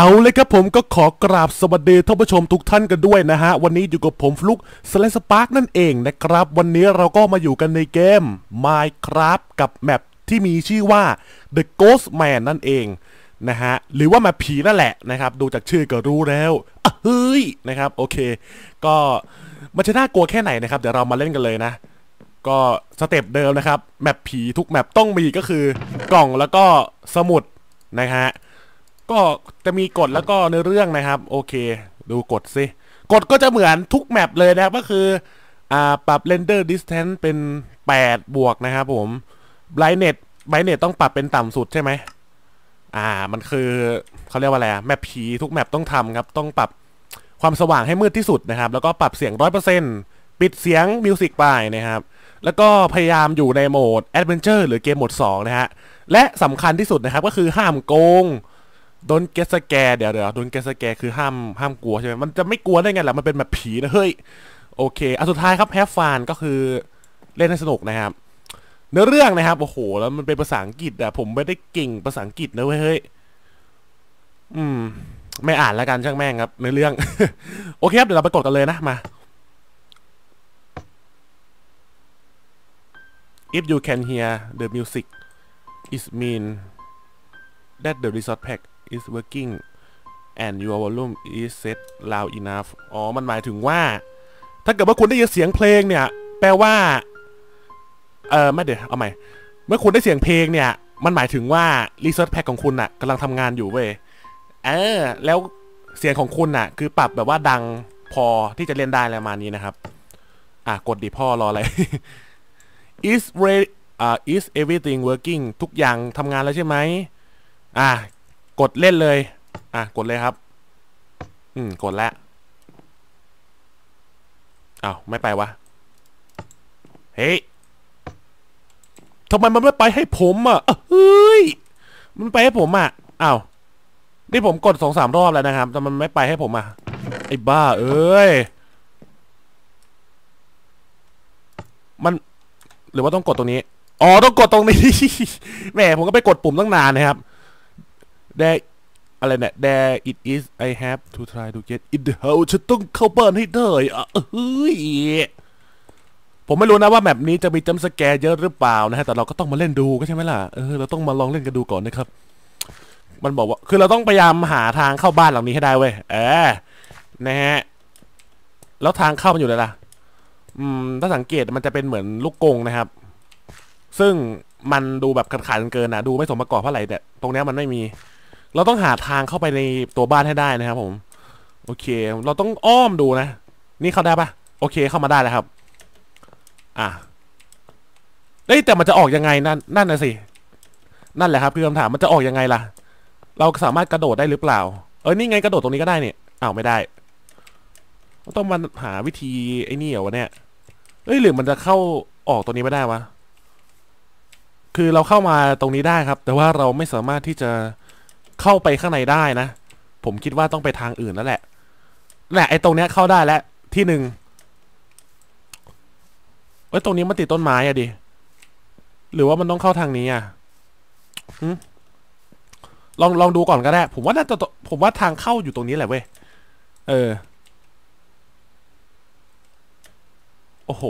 เอาเลยครับผมก็ขอกราบสวัสดีท่านผู้ชมทุกท่านกันด้วยนะฮะ วันนี้อยู่กับผมฟลุกสไลสปาร์กนั่นเองนะครับ วันนี้เราก็มาอยู่กันในเกม Minecraft กับ map ที่มีชื่อว่า The Ghost Man นั่นเองนะฮะ หรือว่า map ผีนั่นแหละนะครับ ดูจากชื่อก็รู้แล้วอะเฮ้ยนะครับ โอเค ก็มันจะน่ากลัวแค่ไหนนะครับ เดี๋ยวเรามาเล่นกันเลยนะ ก็ step เดิมนะครับ map ผีทุก map ต้องมีก็คือกล่องแล้วก็สมุดนะฮะ ก็จะมีกฎแล้วก็ในเรื่องนะครับ โอเค ดูกฎสิกฎก็จะเหมือนทุกแมปเลยนะครับก็คืออ่าปรับ render distance เป็น 8 บวกนะครับผม brightness brightness ต้องปรับเป็นต่ำสุดใช่ไหมอ่ามันคือเขาเรียกว่าอะไรอะแมปผีทุกแมปต้องทำครับ ต้องปรับความสว่างให้มืดที่สุดนะครับ แล้วก็ปรับเสียง 100%ปิดเสียงมิวสิกไปนะครับ แล้วก็พยายามอยู่ในโหมด Adventure หรือเกมโหมด 2 นะฮะ และสำคัญที่สุดนะครับก็คือห้ามโกง โดนเกสแกเดี๋ยวเดี๋ยวโดนเกสแกคือห้ามห้ามกลัวใช่ไหมมันจะไม่กลัวได้ไงล่ะมันเป็นแบบผีนะเฮ้ยโอเคอะสุดท้ายครับแฮฟฟานก็คือเล่นให้สนุกนะครับ เนื้อเรื่องนะครับโอ้โหแล้วมันเป็นภาษาอังกฤษอะผมไม่ได้เก่งภาษาอังกฤษนะเว้ยเฮ้ยอืม ไม่อ่านแล้วกันช่างแม่งครับเนื้อเรื่อง โอเคครับเดี๋ยวเราไปกดกันเลยนะมา if you can hear the music it mean that the resort pack is working and your volume is set loud enough อ๋อ มันหมายถึงว่า ถ้าเกิดว่าคุณได้ยินเสียงเพลงเนี่ย แปลว่า เออไม่เดี๋ยวเอาใหม่ เมื่อคุณได้เสียงเพลงเนี่ย มันหมายถึงว่า Resort Pack ของคุณน่ะกำลังทำงานอยู่เว้ย เออ แล้วเสียงของคุณน่ะคือปรับแบบว่าดังพอที่จะเล่นได้แล้วมาณนี้นะครับ อะ กดดิพ่อรออะไร is re อ่า is everything working ทุกอย่างทำงานแล้วใช่ไหมอะ กดเล่นเลย อะ กดเลยครับ อืม กดแล้วอ้าวไม่ไปวะ เฮ้ยทำไมมันไม่ไปให้ผมอะเฮ้ย มันไปให้ผมอะอ้าวนี่ผมกดสองสามรอบแล้วนะครับ แต่มันไม่ไปให้ผมอะ ไอ้บ้า เอ้ย มัน หรือว่าต้องกดตรงนี้ อ๋อ ต้องกดตรงนี้ แหม ผมก็ไปกดปุ่มตั้งนานนะครับ there อะไรเนี่ย there it is I have to try to get in the house ฉันต้องเข้าบ้านให้ได้อะเฮ้ยผมไม่รู้นะว่าแบบนี้จะมีจัมป์สแกร์เยอะหรือเปล่านะฮะแต่เราก็ต้องมาเล่นดูก็ใช่ไหมล่ะเออเราต้องมาลองเล่นกันดูก่อนนะครับ มันบอกว่าคือเราต้องพยายามหาทางเข้าบ้านหลังนี้ให้ได้เว้ยเออนะฮะแล้วทางเข้ามันอยู่ไหนล่ะ อืม ถ้าสังเกตมันจะเป็นเหมือนลูกกงนะครับ ซึ่งมันดูแบบขาดๆเกินนะดูไม่สมประกอบเท่าไหร่แต่ตรงนี้มันไม่มี เราต้องหาทางเข้าไปในตัวบ้านให้ได้นะครับ ผม โอเค เราต้องอ้อมดูนะ นี่เข้าได้ปะโอเคเข้ามาได้แล้วครับ อะเอ้แต่มันจะออกยังไงนั่นนั่นนะสิ นั่นแหละครับคือคำถามมันจะออกยังไงล่ะ เราสามารถกระโดดได้หรือเปล่า เอ้ยนี่ไงกระโดดตรงนี้ก็ได้เนี่ยอ้าวไม่ได้ ต้องมาหาวิธีไอ้นี่เหรอวะเนี่ยเอ้ยหรือมันจะเข้าออกตรงนี้ไม่ได้วะ คือเราเข้ามาตรงนี้ได้ครับ แต่ว่าเราไม่สามารถที่จะ เข้าไปข้างในได้นะ ผมคิดว่าต้องไปทางอื่นแล้วแหละแหละไอ้ตรงเนี้ยเข้าได้แล้วที่หนึ่งเอ้ยตรงนี้มันติดต้นไม้อะดิ หรือว่ามันต้องเข้าทางนี้อะลองลองดูก่อนก็ได้ ผมว่าน่าจะผมว่าทางเข้าอยู่ตรงนี้แหละเว้ย เออ โอ้โห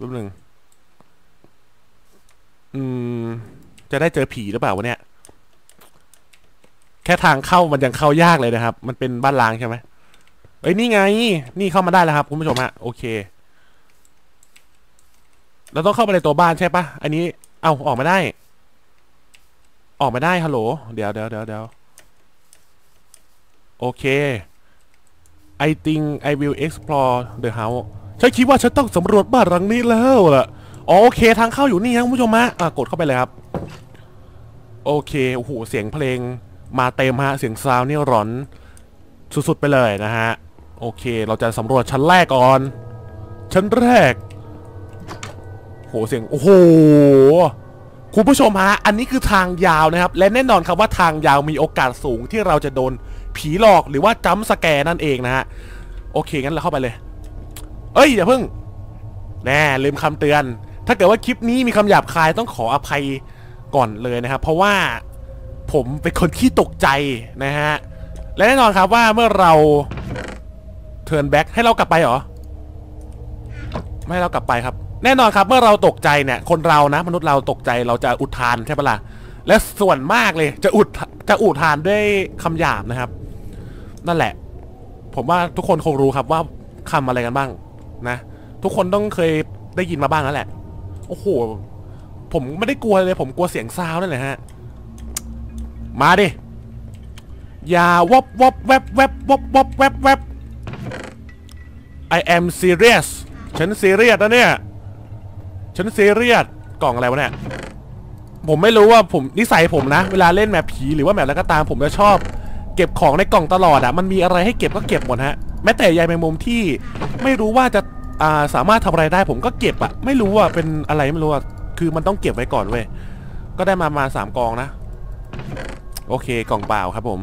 รูปหนึ่งอืม จะได้เจอผีหรือเปล่าวะเนี่ย แค่ทางเข้ามันยังเข้ายากเลยนะครับ มันเป็นบ้านล้างใช่ไหมเอ้ยนี่ไง นี่เข้ามาได้แล้วครับคุณผู้ชมฮะโอเคเราต้องเข้าไปในตัวบ้านใช่ปะอันนี้ เอาออกมาได้ ออกมาได้ฮัลโหลเดี๋ยวเดี๋ยวเดี๋ยวเดี๋ยวโอเค I think I will explore the house ฉันคิดว่าฉันต้องสำรวจบ้านหลังนี้แล้วล่ะอ๋อโอเคทางเข้าอยู่นี่ครับคุณผู้ชมฮะอะกดเข้าไปเลยครับ โอเคโอ้โหเสียงเพลง มาเต็มฮะเสียงซาวนี่ร้อนสุดๆไปเลยนะฮะ โอเคเราจะสำรวจชั้นแรกก่อน ชั้นแรก โหเสียง โอ้โห คุณผู้ชมฮะ อันนี้คือทางยาวนะครับ และแน่นอนครับว่าทางยาวมีโอกาสสูงที่เราจะโดนผีหลอกหรือว่า jump scare นั่นเองนะฮะ โอเค งั้นเราเข้าไปเลย เอ้ย อย่าเพิ่ง แน่ลืมคำเตือน ถ้าเกิดว่าคลิปนี้มีคำหยาบคายต้องขออภัยก่อนเลยนะครับ เพราะว่า ผมเป็นคนขี้ตกใจนะฮะ และแน่นอนครับว่าเมื่อเรา turn back ให้เรากลับไปเหรอ ไม่ให้เรากลับไปครับ แน่นอนครับเมื่อเราตกใจเนี่ย คนเรานะ มนุษย์เราตกใจเราจะอุทานใช่ปะล่ะ และส่วนมากเลยจะอุดจะอุทานด้วยคำหยาบนะครับ นั่นแหละ ผมว่าทุกคนคงรู้ครับว่าคำอะไรกันบ้างนะ ทุกคนต้องเคยได้ยินมาบ้างแล้วแหละ โอ้โห ผมไม่ได้กลัวเลย ผมกลัวเสียงซาวนั่นแหละฮะ มาดิ อย่าวบวบแวบแวบวบวบแวบแวบ I am serious ฉันซีเรียสนะเนี่ย ฉันซีเรียสกล่องอะไรวะเนี่ย ผมไม่รู้ว่าผมนิสัยผมนะ เวลาเล่นแมปผีหรือว่าแมปอะไรก็ตามผมจะชอบ เก็บของในกล่องตลอดอะมันมีอะไรให้เก็บก็เก็บหมดฮะ แม้แต่ใยแมงมุมที่ไม่รู้ว่าจะาสามารถทำอะไรได้ผมก็เก็บอะไม่รู้ว่าเป็นอะไรไม่รู้อะคือมันต้องเก็บไว้ก่อนเว้ย ก็ได้มามาสามกองนะ โอเคกล่องเปล่าครับผม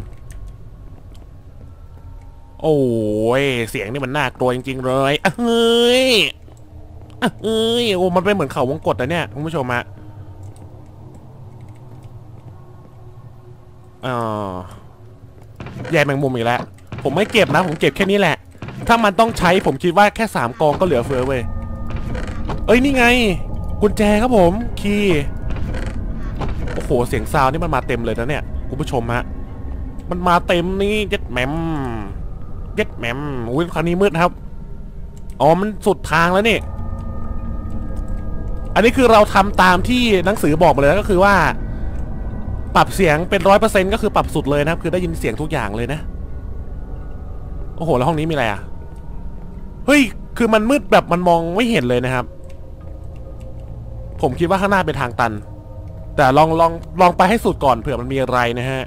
โอ้ยเสียงนี่มันน่ากลัวจริง ๆ เลยเฮ้ยเฮ้ยโอ้มันเป็นเหมือนเขาวงกตนะเนี่ยคุณผู้ชมฮะอ่าแย่แมงมุมอีกแล้ว ผมไม่เก็บนะ ผมเก็บแค่นี้แหละ ถ้ามันต้องใช้ผมคิดว่าแค่สามกองก็เหลือเฟือเว้ย เอ้ยนี่ไง กุญแจครับผม คีย์ โอ้โห เสียงซาวนี่มันมาเต็มเลยนะเนี่ย คุณผู้ชมฮะ มันมาเต็มนี่เย็ดแหมมเย็ดแหมมอุ้ยคราวนี้มืดครับ อ๋อ มันสุดทางแล้วนี่ อันนี้คือเราทำตามที่หนังสือบอกมาเลยนะก็คือว่า ปรับเสียงเป็นร้อยเปอร์เซ็นก็คือปรับสุดเลยนะครับ คือได้ยินเสียงทุกอย่างเลยนะ โอ้โห แล้วห้องนี้มีอะไรอะ เฮ้ย คือมันมืดแบบมันมองไม่เห็นเลยนะครับ ผมคิดว่าข้างหน้าเป็นทางตัน แต่ลองลองลองไปให้สุดก่อนเผื่อมันมีอะไรนะฮะ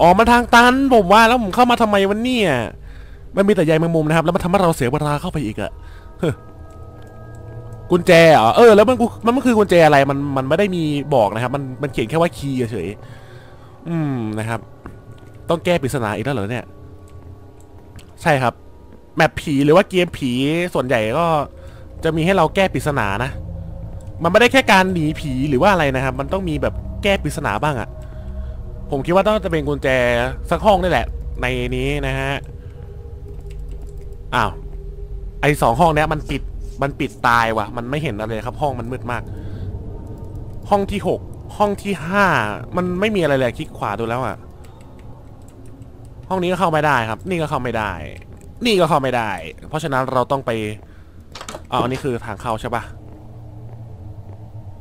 อ๋อมันทางตันผมว่าแล้วผมเข้ามาทำไมวันนี้มันมีแต่ใยแมงมุมนะครับ แล้วมันทำให้เราเสียเวลาเข้าไปอีกอะกุญแจเหรอเออแล้วมันกูมันมันคือกุญแจอะไรมันมันไม่ได้มีบอกนะครับ มันมันเขียนแค่ว่าคีย์เฉยๆอืมนะครับ ต้องแก้ปริศนาอีกแล้วเหรอเนี่ย ใช่ครับแมปผีหรือว่าเกมผีส่วนใหญ่ก็จะมีให้เราแก้ปริศนานะ มันไม่ได้แค่การหนีผีหรือว่าอะไรนะครับ มันต้องมีแบบแก้ปริศนาบ้างอะผมคิดว่าต้องจะเป็นกุญแจสักห้องนี่แหละ ในนี้นะฮะอ้าวไอสองห้องเนี้ยมันปิดมันปิดตายว่ะ มันไม่เห็นอะไรเลยครับ ห้องมันมืดมาก ห้องที่หกห้องที่ห้ามันไม่มีอะไรเลยคลิกขวาดูแล้วอะห้องนี้ก็เข้าไม่ได้ครับ นี่ก็เข้าไม่ได้ นี่ก็เข้าไม่ได้ เพราะฉะนั้นเราต้องไปอ๋ออันนี้คือทางเข้าใช่ปะ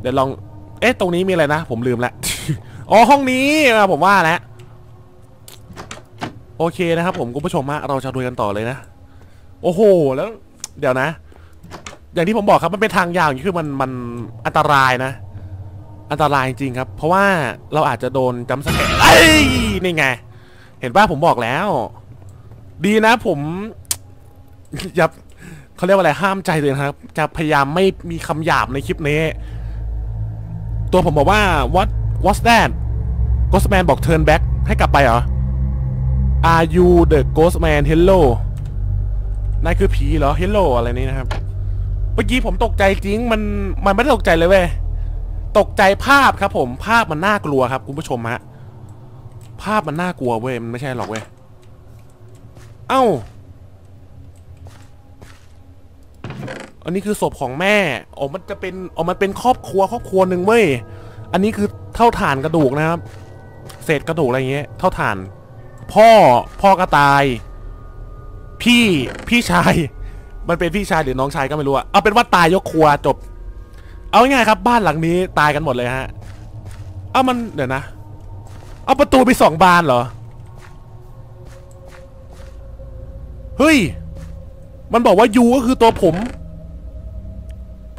เดี๋ยวลอง เอ๊ะ ตรงนี้มีอะไรนะ ผมลืมล้วอ๋อ ห้องนี้อะผมว่าแล้ว โอเคนะครับผมคุณผู้ชมฮะเราจะดูกันต่อเลยนะ โอ้โห แล้ว เดี๋ยวนะ อย่างที่ผมบอกครับมันเป็นทางยาวอย่างนี้คือมันมันอันตรายนะ อันตรายจริงครับ เพราะว่าเราอาจจะโดนจำสแกร์ไอ้ยนี่ไง เห็นป่ะผมบอกแล้ว ดีนะผมอย่าเขาเรียกว่าอะไรห้ามใจเลยนะครับ จะพยายามไม่มีคำหยาบในคลิปนี้ ตัวผมบอกว่า what what's that Ghostman บอก turn back ให้กลับไปเหรอ Are you the Ghostman Hello นายคือผีเหรอ Hello อะไรนี้นะครับ เมื่อกี้ผมตกใจจริง มันมันไม่ได้ตกใจเลยเว้ย ตกใจภาพครับผม ภาพมันน่ากลัวครับคุณผู้ชมฮะ ภาพมันน่ากลัวเว้ย มันไม่ใช่หรอกเว้ย เอ้า อันนี้คือศพของแม่อ๋อมันจะเป็นออมันเป็นครอบครัวครอบครัวหนึ่งเว้ย อันนี้คือเท่าฐานกระดูกนะครับ เศษกระดูกอะไรเงี้ย เท่าฐาน พ่อพ่อก็ตาย พี่พี่ชาย มันเป็นพี่ชายหรือน้องชายก็ไม่รู้อะเอาเป็นว่าตายยกครัวจบ เอาง่ายครับ บ้านหลังนี้ตายกันหมดเลยฮะ เอามันเดี๋ยวนะ เอาประตูไปสองบานเหรอ เฮ้ย มันบอกว่ายูก็คือตัวผม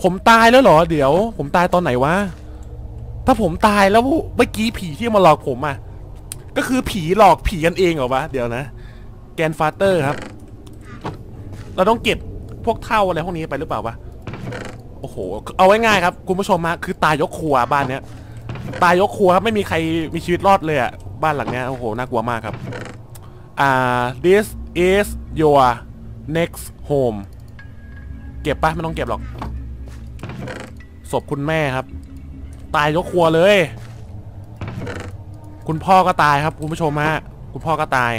ผมตายแล้วเหรอ เดี๋ยว ผมตายตอนไหนวะ ถ้าผมตายแล้วเมื่อกี้ผีที่มาหลอกผมอะก็คือผีหลอกผีกันเองเหรอวะ เดี๋ยวนะ แกนฟาเตอร์ครับ เราต้องเก็บพวกเท่าอะไรพวกนี้ไปหรือเปล่าวะ โอ้โห เอาไว้ง่ายครับ คุณผู้ชมฮะคือตายยกครัวบ้านเนี้ย ตายยกครัวครับไม่มีใครมีชีวิตรอดเลยอะบ้านหลังเนี้ย โอ้โห น่ากลัวมากครับ อ่า this is your next home เก็บปะไม่ต้องเก็บหรอก ศพคุณแม่ครับ ตายยกครัวเลย คุณพ่อก็ตายครับคุณผู้ชมฮะคุณพ่อก็ตาย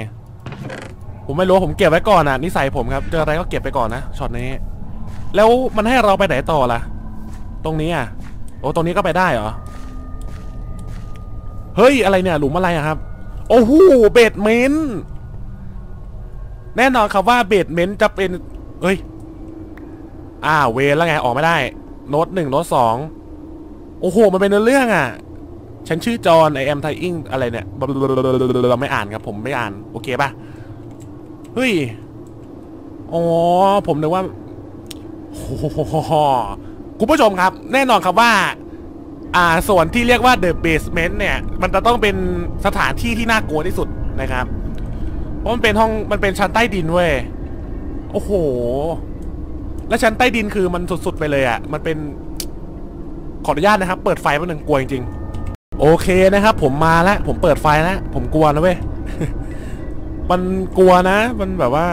ผมไม่รู้ผมเก็บไว้ก่อนอะนิสัยผมครับเจออะไรก็เก็บไปก่อนนะช็อตนี้ แล้วมันให้เราไปไหนต่อล่ะ ตรงนี้อะโอ้ตรงนี้ก็ไปได้เหรอเฮ้ยอะไรเนี่ยหลุมอะไรอะครับ โอ้โห basement แน่นอนครับว่า basement จะเป็นเฮ้ย อ่าเวแล้วไงออกไม่ได้ โน้ตหนึ่งโน้ตสองโอ้โห มันเป็นเรื่องอะ ฉันชื่อจอห์นไอแอมไทอิงอะไรเนี่ยเราไม่อ่านครับ ผมไม่อ่าน โอเคป่ะ เฮ้ย อ๋อ ผมนึกว่าโอ้โหคุณผู้ชมครับ แน่นอนครับว่า อ่า ส่วนที่เรียกว่า The Basement เนี่ย มันจะต้องเป็นสถานที่ที่น่ากลัวที่สุดนะครับ เพราะมันเป็นห้อง มันเป็นชั้นใต้ดินเว้ย โอ้โห และชั้นใต้ดินคือมันสุดๆไปเลยอะ่ะ มันเป็นขออนุญาตนะครับ เปิดไฟแป๊บนึงกลัวจริงๆโอเคนะครับ ผมมาแล้ว ผมเปิดไฟแล้วผมกลัวนะเว้ย มันกลัวนะ มันแบบว่า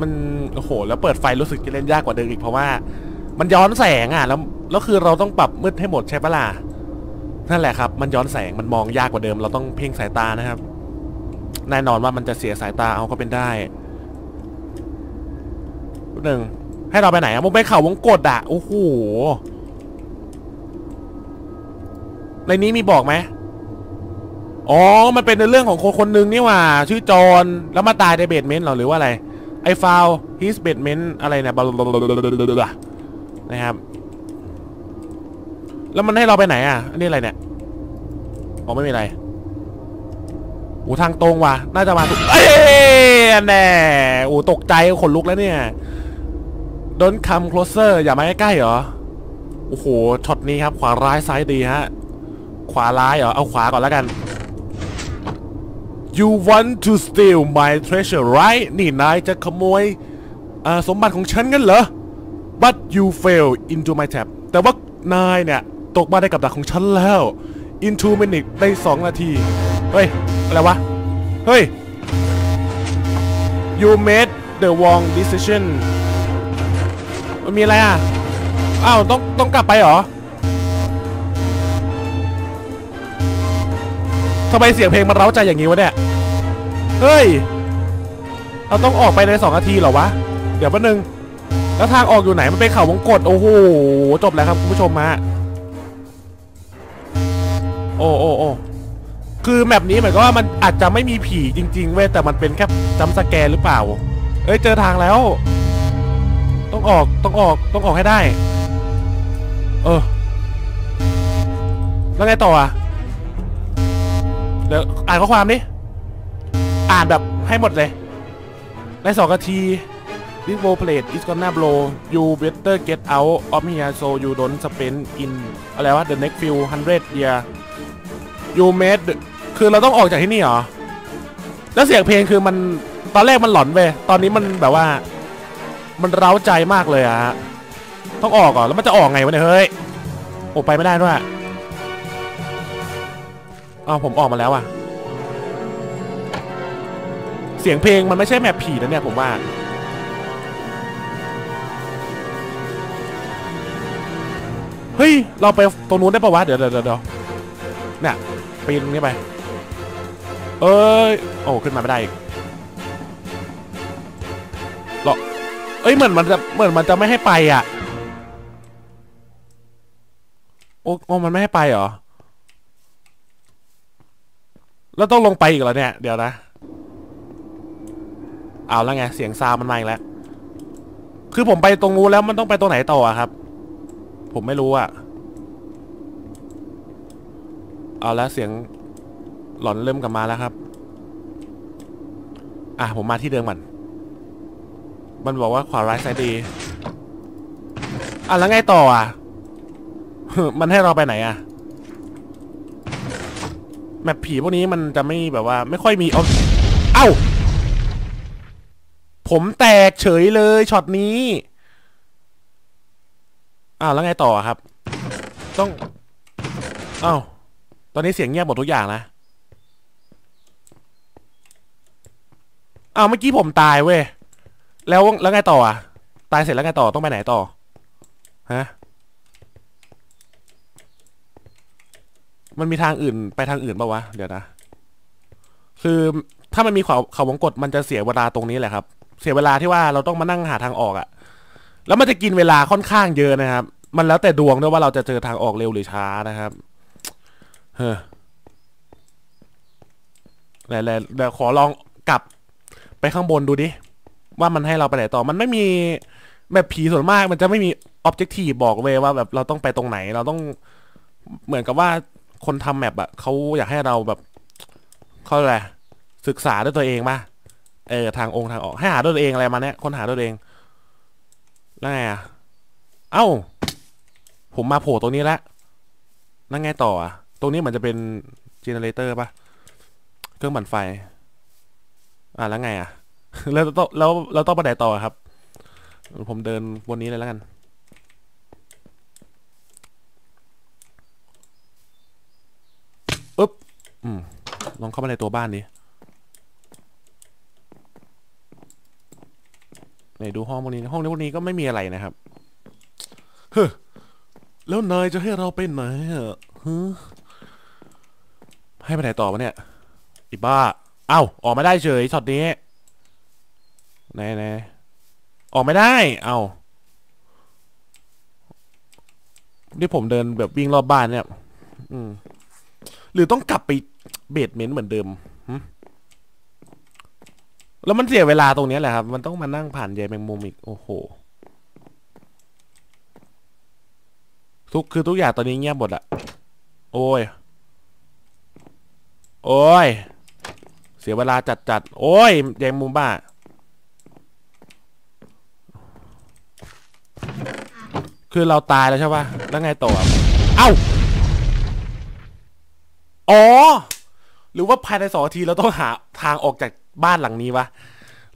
มันโอ้โห แล้วเปิดไฟรู้สึกจะเล่นยากกว่าเดิมอีกเพราะว่า มันย้อนแสงอะ แล้วแล้วคือเราต้องปรับมืดให้หมดใช่ปะล่ะนั่นแหละครับ มันย้อนแสงมันมองยากกว่าเดิม เราต้องเพ่งสายตานะครับแน่นอนว่ามันจะเสียสายตาเอาก็เป็นได้หนึ่ง ให้เราไปไหนอะมุมไปเขาวงกดอะโอ้โหในนี้มีบอกไหมอ๋อ มันเป็นในเรื่องของคนคนหนึ่งนี่ว่า ชื่อจอห์นแล้วมาตายในเบดเมนต์เหรอหรือว่าอะไร ไอฟาว his basement อะไรเนี่ยนะครับ แล้วมันให้เราไปไหนอะ อันนี้อะไรเนี่ย อ๋อไม่มีอะไรโอ้ทางตรงว่ะ น่าจะมาถูกเอ้ยแน่โอ้ตกใจขนลุกแล้วเนี่ย Don't come closer อย่ามาใกล้ๆเหรอ โอ้โห ช็อตนี้ครับ ขวาร้ายซ้ายดีฮะ ขวาร้ายเหรอ เอาขวาก่อนแล้วกัน You want to steal my treasure right นี่นายจะขโมยสมบัติของฉันงั้นเหรอ But you fail into my trap แต่ว่านายเนี่ย ตกมาได้กับดักของฉันแล้ว in two minutes ใน2นาที เฮ้ย อะไรวะ เฮ้ย you made the wrong decision มันมีอะไรอะอ้าวต้องต้องกลับไปเหรอทำไมเสียงเพลงมันเร้าใจอย่างนี้วะเนี่ย เฮ้ย เราต้องออกไปในสองนาทีเหรอวะ เดี๋ยวแป๊บนึง แล้วทางออกอยู่ไหน มันเป็นเขาวงกดโอ้โห จบแล้วครับคุณผู้ชมมาโอ้โอ้โอ้คือแมปนี้หมือนกับว่ามันอาจจะไม่มีผีจริง ๆ เว้ย แต่มันเป็นแค่จัมสแกนหรือเปล่า เอ้ย เจอทางแล้ว ต้องออกต้องออกต้องออกให้ได้ เออ แล้วไงต่ออะเดี๋ยวอ่านข้อความดิอ่านแบบให้หมดเลยในสองนาที This w o plate is gonna blow you better get out of here so you don't spend in อะไรวะ the next few hundred year you made คือเราต้องออกจากที่นี่เหรอ แล้วเสียงเพลงคือมันตอนแรกมันหลอนเว้ยตอนนี้มันแบบว่า มันเร้าใจมากเลยอะฮะต้องออกก่อแล้วมันจะออกไงวะเนี่ยเฮ้ยโอ้ไปไม่ได้ด้วยอ้าวผมออกมาแล้วอะเสียงเพลงมันไม่ใช่แมปผีนะเนี่ยผมว่าเฮ้ย เราไปตรงนู้นได้ปะวะ เดี๋ยวเดี๋ยวเดี๋ยวเนี่ยปีนตรงนี้ไป เอ้ย โอ้ ขึ้นมาไม่ได้อีก เอ้ยเหมือนมันจะเหมือนมันจะไม่ให้ไปอะ โอ้โอ้มันไม่ให้ไปเหรอ แล้วต้องลงไปอีกเหรอเนี่ย เดี๋ยวนะ เอาแล้วไง เสียงซาวมันมาอีกแล้ว คือผมไปตรงนู้นแล้วมันต้องไปตรงไหนต่ออะครับ ผมไม่รู้อะเอาแล้วเสียงหลอนเริ่มกลับมาแล้วครับ อะผมมาที่เดิมก่อน มันบอกว่าขวาร้ายซ้ายดี อะแล้วไงต่ออะ มันให้เราไปไหนอะ แมปผีพวกนี้มันจะไม่แบบว่า ไม่ค่อยมีเอาเอ้า ผมแตกเฉยเลยช็อตนี้อ้าวแล้วไงต่อครับ ต้อง เอ้า ตอนนี้เสียงเงียบหมดทุกอย่างนะอ้าวเมื่อกี้ผมตายเว้ย แล้วแล้วไงต่ออะ ตายเสร็จแล้วไงต่อต้องไปไหนต่อฮะมันมีทางอื่นไปทางอื่นปะวะ เดี๋ยวนะ คือถ้ามันมีเขาเขาวงกดมันจะเสียเวลาตรงนี้แหละครับ เสียเวลาที่ว่าเราต้องมานั่งหาทางออกอะแล้วมันจะกินเวลาค่อนข้างเยอะนะครับ มันแล้วแต่ดวงด้วยว่าเราจะเจอทางออกเร็วหรือช้านะครับ เฮ้อแล้วแล้วเดี๋ยวขอลองกลับไปข้างบนดูดิ ว่ามันให้เราไปไหนต่อ มันไม่มีแบบผีส่วนมาก มันจะไม่มีออบเจกตีบอกเวยว่าแบบเราต้องไปตรงไหน เราต้องเหมือนกับว่าคนทำแมปอะเขาอยากให้เราแบบเขาอะไรศึกษาด้วยตัวเองป่ะเออทางองค์ทางออก ให้หาด้วยตัวเองอะไรมาเนี้ยคนหาด้วยตัวเอง แล้วไงอะเอ้า ผมมาโผล่ตรงนี้แล้วนั่งไงต่ออะตรงนี้เหมือนจะเป็นเจเนเรเตอร์ป่ะ เครื่องปั่นไฟ อะแล้วไงอะ แล้วต้องแล้วเราต้องไปไหนต่อครับ ผมเดินบนนี้เลยแล้วกัน อึ๊บอืมลองเข้ามาในตัวบ้านนี้ไหนดูห้องพวกนี้ ห้องนี้พวกนี้ก็ไม่มีอะไรนะครับ เฮ้อแล้วนายจะให้เราไปไหนอะให้ไปไหนต่อวะเนี่ยอีบ้า เอ้า ออกม่ได้เฉยช็อตนี้ ไหนไหนออกไม่ได้ เอ้านี่ผมเดินแบบวิ่งรอบบ้านเนี่ย อืม หรือต้องกลับไปเบสเมนต์เหมือนเดิมแล้วมันเสียเวลาตรงนี้แหละครับ มันต้องมานั่งผ่านใยแมงมุมอีก โอ้โห ทุกคือทุกอย่างตอนนี้เงียบหมดอะโอ้ย โอ้ย เสียเวลาจัดจัด โอ้ยใยแมงมุมบ้า คือเราตายแล้วใช่ปะแล้วไงต่อเอ้า อ๋อ หรือว่าภายในสองนาทีเราต้องหาทางออกจากบ้านหลังนี้วะ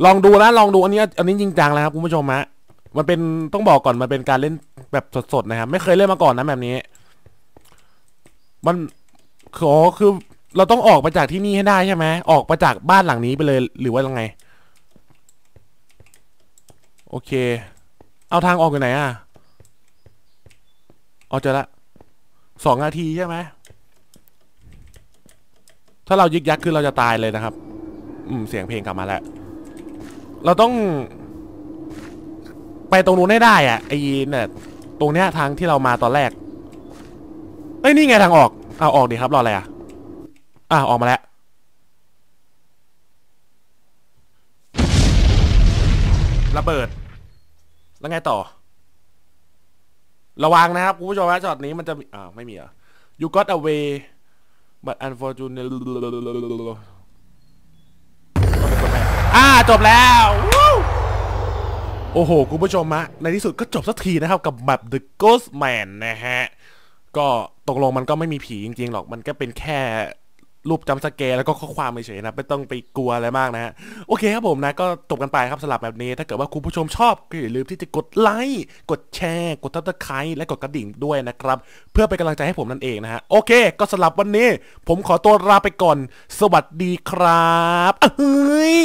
ลองดูนะ ลองดูอันนี้ อันนี้จริงจังแล้วครับคุณผู้ชมฮะ มันเป็นต้องบอกก่อนมันเป็นการเล่นแบบสดๆนะครับ ไม่เคยเล่นมาก่อนนะแบบนี้ มันขอคือเราต้องออกมาจากที่นี่ให้ได้ใช่ไหม ออกมาจากบ้านหลังนี้ไปเลย หรือว่ายังไง โอเค เอาทางออกอยู่ไหนอะ เอเจอละสองนาทีใช่ไหม ถ้าเรายึกยักคือเราจะตายเลยนะครับ อืม เสียงเพลงกลับมาแล้ว เราต้อง ไปตรงนู้นให้ได้อะไอ้เนี่ยตรงเนี้ยทางที่เรามาตอนแรก เอ้ยนี่ไงทางออกเอาออกดีครับรออะไรอะ อะออกมาแล้ว ระเบิด แล้วไงต่อ ระวังนะครับคุณผู้ชมนะช็อตนี้มันจะมีอ่าไม่มีเหรอะ you got away but unfortunately อ่าจบแล้วโอ้โหคุณผู้ชมฮะในที่สุดก็จบสักทีนะครับกับแบบ The Ghost Man นะฮะ ก็ตกลงมันก็ไม่มีผีจริงๆหรอกมันก็เป็นแค่ รูปจำสเกลแล้วก็ข้อความเฉยๆนะไม่ต้องไปกลัวอะไรมากนะฮะโอเคครับผมนะก็จบกันไปครับสำหรับแบบนี้ ถ้าเกิดว่าคุณผู้ชมชอบก็อย่าลืมที่จะกดไลค์กดแชร์ กดตับตะไคร้และกดกระดิ่งด้วยนะครับ เพื่อเป็นกำลังใจให้ผมนั่นเองนะฮะโอเค ก็สำหรับวันนี้ ผมขอตัวลาไปก่อน สวัสดีครับเอ้ย